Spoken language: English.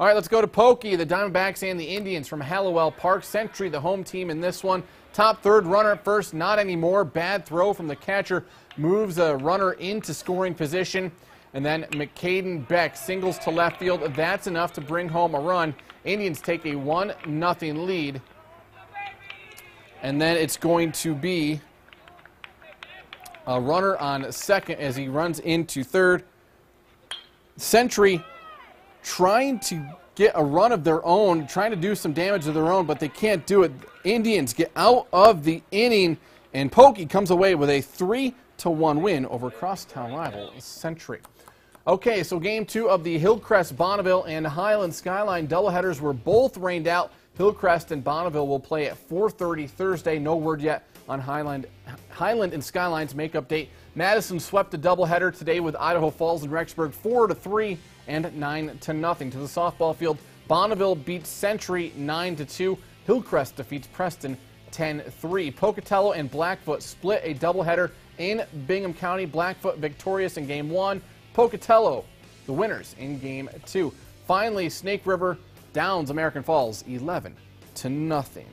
All right, let's go to Poky. The Diamondbacks and the Indians from Halliwell Park. Century, the home team in this one. Top third runner first, not anymore. Bad throw from the catcher moves a runner into scoring position. And then McCaden Beck singles to left field. That's enough to bring home a run. Indians take a 1 0 lead. And then it's going to be a runner on second as he runs into third. Century trying to get a run of their own, trying to do some damage of their own, but they can't do it. Indians get out of the inning, and Poky comes away with a 3 to 1 win over crosstown rival Century. Okay, so game two of the Hillcrest Bonneville and Highland Skyline doubleheaders were both rained out. Hillcrest and Bonneville will play at 4:30 Thursday. No word yet on Highland Highland and Skyline's makeup date. Madison swept a doubleheader today with Idaho Falls and Rexburg 4 to 3 and 9 to nothing. To the softball field, Bonneville beats Century 9 to 2. Hillcrest defeats Preston 10-3. Pocatello and Blackfoot split a doubleheader in Bingham County. Blackfoot victorious in game 1. Pocatello the winners in game 2. Finally, Snake River downs American Falls 11 to nothing.